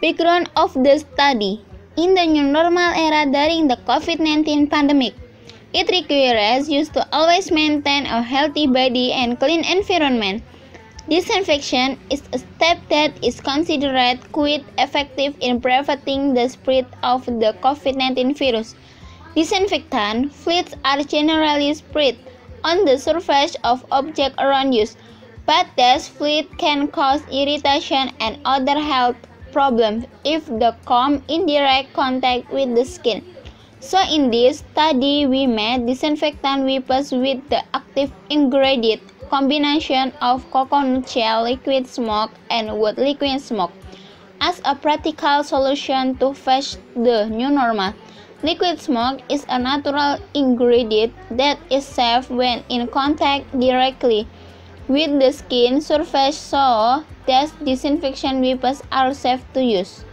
Background of the study In the new normal era during the COVID 19 pandemic, it requires us to always maintain a healthy body and clean environment. Disinfection is a step that is considered quite effective in preventing the spread of the COVID 19 virus. Disinfectant fluids are generally spread on the surface of objects around you, but this fluid can cause irritation and other health problem if the come in direct contact with the skin. So in this study we made disinfectant wipes with the active ingredient combination of coconut shell liquid smoke and wood liquid smoke as a practical solution to face the new normal. Liquid smoke is a natural ingredient that is safe when in contact directly with the skin surface so that disinfection wipes are safe to use.